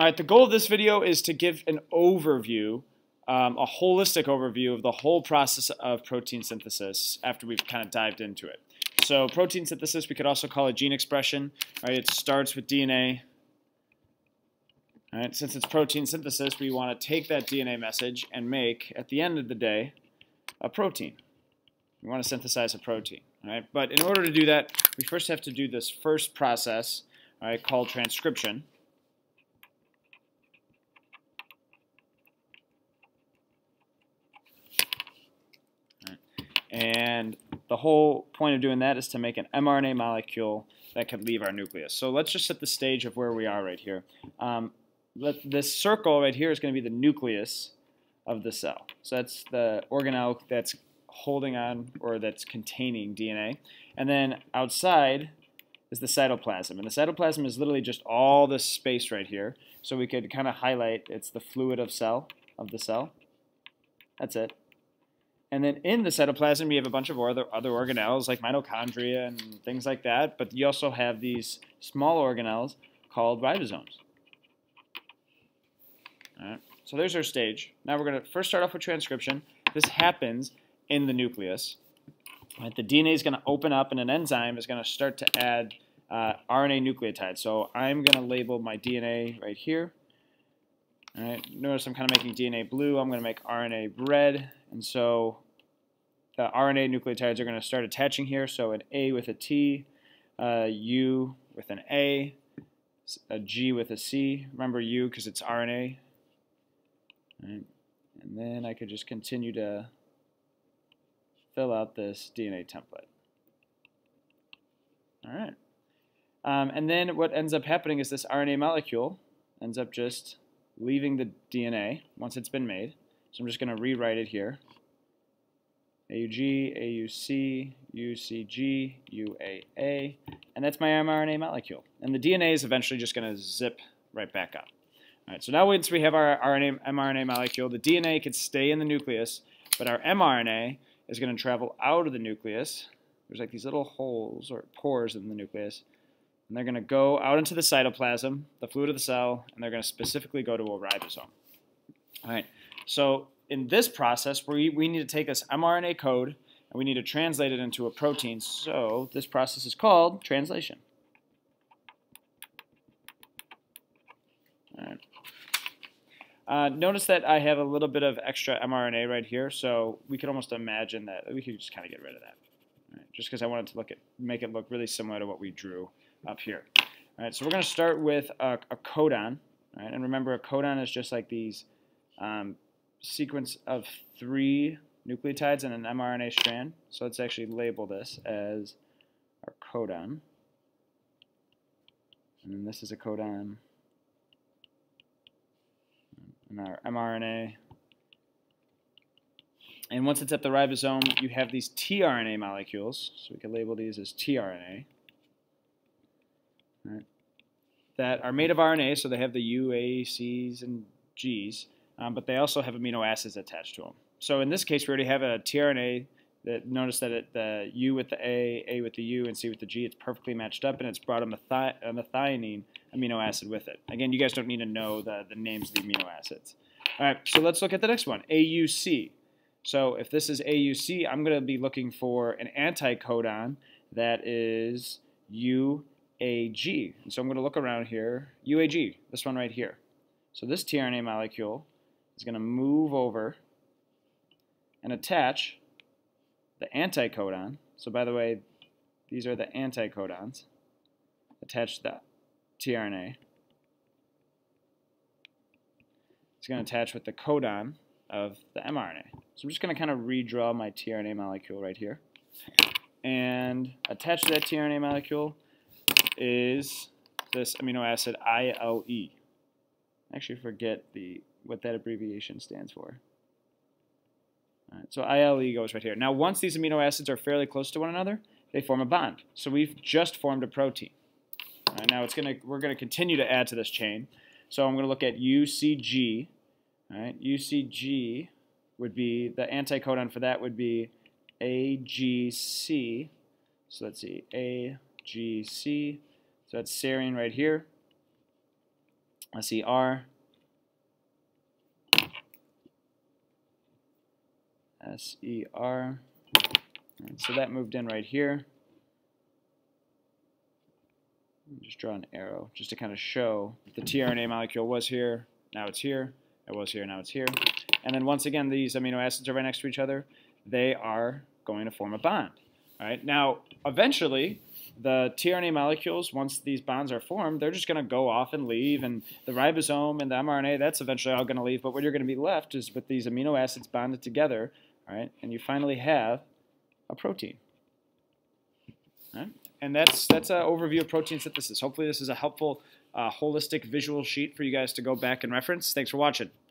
All right, the goal of this video is to give an overview, um, a holistic overview of the whole process of protein synthesis after we've kind of dived into it. So protein synthesis, we could also call it gene expression. Right? It starts with DNA. All right? Since it's protein synthesis, we want to take that DNA message and make, at the end of the day, a protein. We want to synthesize a protein. All right? But in order to do that, we first have to do this first process all right, called transcription. And the whole point of doing that is to make an mRNA molecule that could leave our nucleus. So let's just set the stage of where we are right here. Um, let, this circle right here is going to be the nucleus of the cell. So that's the organelle that's holding on or that's containing DNA. And then outside is the cytoplasm. And the cytoplasm is literally just all this space right here. So we could kind of highlight it's the fluid of cell of the cell. That's it. And then in the cytoplasm, you have a bunch of other, other organelles like mitochondria and things like that. But you also have these small organelles called ribosomes. All right. So there's our stage. Now we're going to first start off with transcription. This happens in the nucleus. Right, the DNA is going to open up and an enzyme is going to start to add uh, RNA nucleotides. So I'm going to label my DNA right here. All right, notice I'm kind of making DNA blue. I'm going to make RNA red. And so the RNA nucleotides are going to start attaching here. So an A with a T, a U with an A, a G with a C. Remember U because it's RNA. Right. And then I could just continue to fill out this DNA template. All right. Um, and then what ends up happening is this RNA molecule ends up just leaving the DNA once it's been made. So I'm just going to rewrite it here. AUG, AUC, UCG, UAA, and that's my mRNA molecule. And the DNA is eventually just going to zip right back up. All right, so now once we have our RNA, mRNA molecule, the DNA can stay in the nucleus, but our mRNA is going to travel out of the nucleus. There's like these little holes or pores in the nucleus, and they're going to go out into the cytoplasm, the fluid of the cell, and they're going to specifically go to a ribosome. All right, so in this process, we, we need to take this mRNA code and we need to translate it into a protein. So this process is called translation. All right. Uh, notice that I have a little bit of extra mRNA right here, so we could almost imagine that we could just kind of get rid of that, right, just because I wanted to look at make it look really similar to what we drew up here. All right, so we're going to start with a, a codon, right, and remember a codon is just like these um, sequence of three nucleotides in an mRNA strand. So let's actually label this as our codon. And then this is a codon. And our mRNA. And once it's at the ribosome, you have these tRNA molecules. So we can label these as tRNA. That are made of RNA, so they have the U, A, C's, and G's um, but they also have amino acids attached to them. So in this case, we already have a tRNA that notice that it, the U with the A, A with the U, and C with the G, it's perfectly matched up, and it's brought a, methi a methionine amino acid with it. Again, you guys don't need to know the, the names of the amino acids. All right, so let's look at the next one, AUC. So if this is AUC, I'm going to be looking for an anticodon that is UAG. And so I'm going to look around here, UAG, this one right here. So this tRNA molecule is going to move over and attach the anticodon. So by the way, these are the anticodons attached to the tRNA. It's going to attach with the codon of the mRNA. So I'm just going to kind of redraw my tRNA molecule right here. And attached to that tRNA molecule is this amino acid ILE. I actually forget the what that abbreviation stands for. so ILE goes right here. Now, once these amino acids are fairly close to one another, they form a bond. So we've just formed a protein. now it's gonna we're gonna continue to add to this chain. So I'm gonna look at UCG. Right, UCG would be the anticodon for that would be AGC. So let's see, AGC. So that's serine right here. SER, SER. And so that moved in right here. Just draw an arrow just to kind of show the tRNA molecule was here, now it's here, it was here, now it's here. And then once again, these amino acids are right next to each other. They are going to form a bond. All right. Now, eventually, the tRNA molecules, once these bonds are formed, they're just going to go off and leave, and the ribosome and the mRNA, that's eventually all going to leave. But what you're going to be left is with these amino acids bonded together, all right, and you finally have a protein. And that's that's an overview of protein synthesis. Hopefully, this is a helpful, uh, holistic visual sheet for you guys to go back and reference. Thanks for watching.